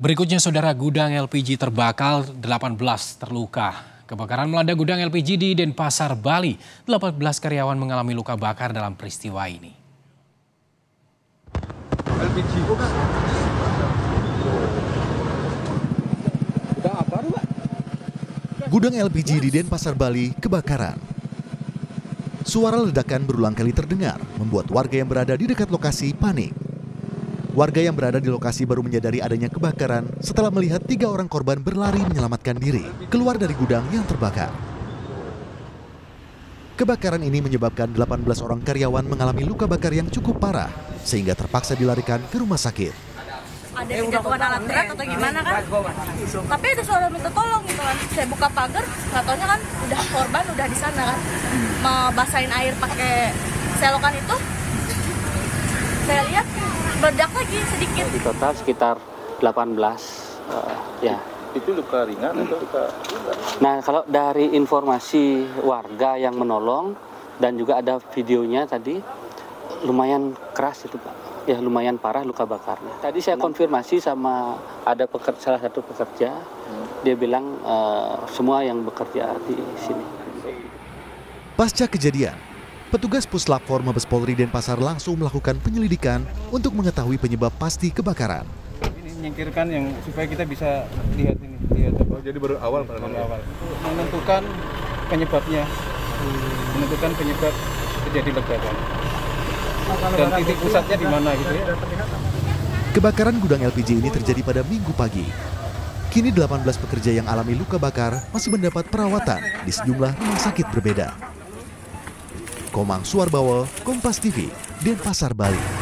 Berikutnya saudara gudang LPG terbakar, 18 terluka. Kebakaran melanda gudang LPG di Denpasar, Bali. 18 karyawan mengalami luka bakar dalam peristiwa ini. LPG bukan? Gudang LPG di Denpasar, Bali kebakaran. Suara ledakan berulang kali terdengar, membuat warga yang berada di dekat lokasi panik. Warga yang berada di lokasi baru menyadari adanya kebakaran setelah melihat tiga orang korban berlari menyelamatkan diri keluar dari gudang yang terbakar. Kebakaran ini menyebabkan 18 orang karyawan mengalami luka bakar yang cukup parah sehingga terpaksa dilarikan ke rumah sakit. ada kejatuhan alat berat atau gimana kan tapi ada suara minta tolong gitu kan saya buka pagar nggak taunya kan udah korban udah di sana kan mau basahin air pakai selokan itu saya lihat meledak lagi sedikit Di total sekitar 18 eh, ya. Itu luka ringan atau luka berat? Nah, kalau dari informasi warga yang menolong dan juga ada videonya tadi lumayan keras itu, Pak. Ya, lumayan parah luka bakarnya. Tadi saya konfirmasi sama ada pekerja, salah satu pekerja, dia bilang eh, semua yang bekerja di sini. Pasca kejadian, petugas Puslap Form Mabes Polri Denpasar langsung melakukan penyelidikan untuk mengetahui penyebab pasti kebakaran. ini menyingkirkan yang supaya kita bisa lihat ini lihat apa Oh, jadi baru awal baru penanganan. awal menentukan penyebabnya menentukan penyebab terjadi ledakan dan titik pusatnya di mana gitu ya Kebakaran gudang LPG ini terjadi pada minggu pagi. Kini 18 pekerja yang alami luka bakar masih mendapat perawatan di sejumlah rumah sakit berbeda. Komang Suarbawa, Kompas TV, Denpasar, Bali.